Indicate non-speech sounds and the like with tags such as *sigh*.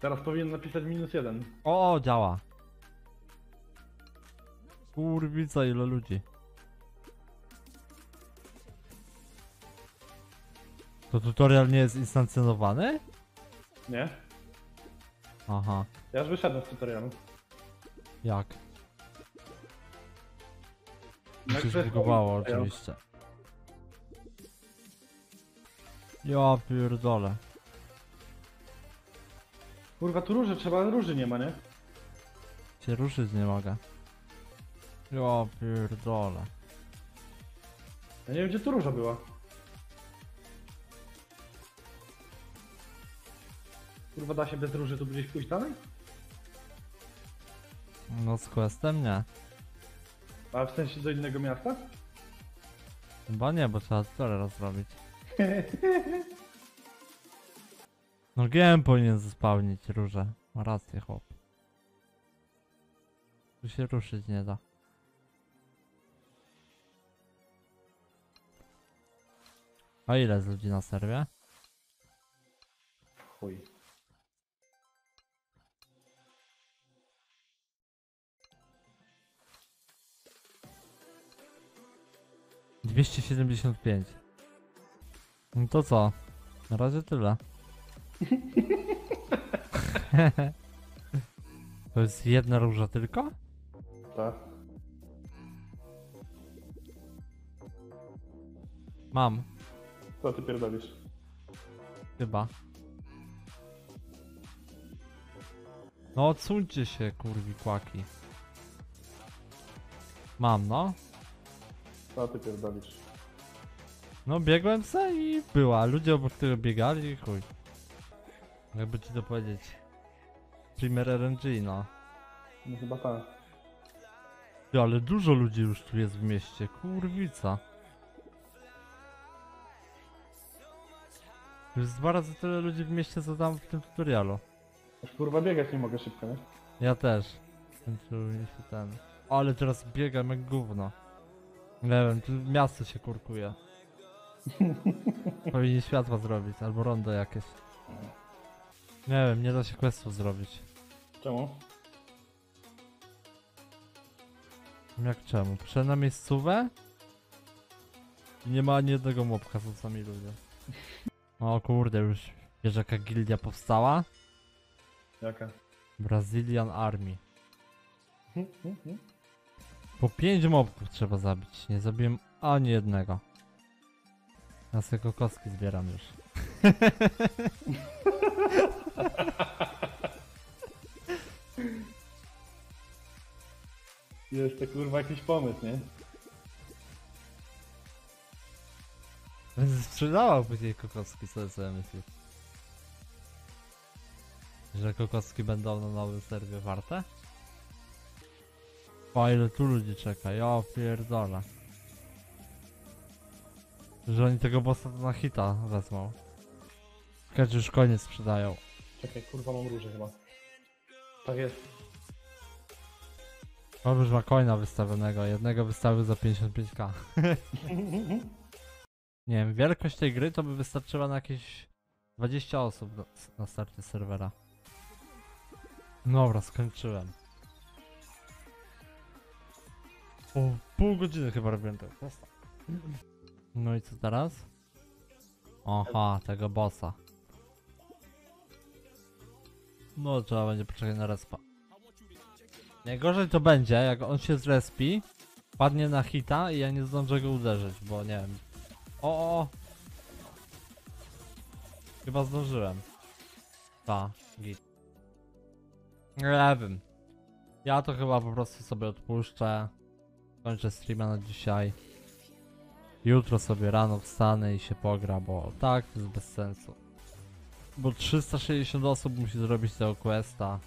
Teraz powinien napisać minus jeden. O, działa. Kurwica, ile ludzi. To tutorial nie jest instancjonowany? Nie? Aha, Ja już wyszedłem z tutorialu. jak? Mi się przez- zbugowało oczywiście. Ja pierdolę. Kurwa, tu róży trzeba, ale róży nie ma, nie? Się ruszyć nie mogę. Ja pierdolę. Ja nie wiem, gdzie tu róża była. Kurwa, da się bez róży tu gdzieś pójść dalej? No z questem nie. A w sensie do innego miasta? Chyba nie, bo trzeba tutorial zrobić. *laughs* No GM powinien zespałnić róże. Ma rację chłop. Tu się ruszyć nie da. A ile jest ludzi na serwie? Chuj. Dwieście siedemdziesiąt pięć. No to co? Na razie tyle. *laughs* to jest jedna róża tylko? Tak. Mam, Co ty pierdolisz? chyba. No odsuńcie się, kurwi kłaki. Mam, no. Co ty pierdolisz? No biegłem se i była. Ludzie obok tego biegali i chuj. Jakby ci to powiedzieć. Primer RNG, no. No chyba tak. Ty, ale dużo ludzi już tu jest w mieście, kurwica. Już jest dwa razy tyle ludzi w mieście, co tam w tym tutorialu. Aż kurwa biegać nie mogę szybko, nie? Ja też. Się ten. Ale teraz biegam jak gówno. Nie wiem, tu miasto się kurkuje. *laughs* Powinni światła zrobić, albo rondo jakieś. Nie wiem, nie da się questów zrobić. Czemu? Jak czemu? Przyszedłem na miejscówę i nie ma ani jednego mobka, są sami ludzie. O kurde, już wiesz jaka gildia powstała? Jaka? Brazilian Army. Po pięć mobków trzeba zabić. Nie zabiłem ani jednego. Ja sobie kokosky zbieram już. *laughs* Jest to kurwa jakiś pomysł, nie? Będę sprzedała później kokoski, co sobie myślisz? Że kokoski będą na nowym serwie warte? O ile tu ludzi czeka, ja pierdolę. Że oni tego bossa na hita wezmą. Skacz już koniec sprzedają. Czekaj, kurwa mam róże chyba. Tak jest. On już ma coina wystawionego, jednego wystawił za 55k. *laughs* Nie wiem, wielkość tej gry to by wystarczyła na jakieś 20 osób na, na starcie serwera. Dobra, skończyłem. O, pół godziny chyba robiłem to. Prosto. No i co teraz? Aha, tego bossa. No, trzeba będzie poczekać na respa. Najgorzej to będzie, jak on się zrespi, padnie na hita i ja nie zdążę go uderzyć, bo nie wiem. O, o. Chyba zdążyłem. Ta, git. Nie wiem. Ja to chyba po prostu sobie odpuszczę. Kończę streama na dzisiaj. Jutro sobie rano wstanę i się pogra, bo tak to jest bez sensu. Bo 360 osób musi zrobić tego questa.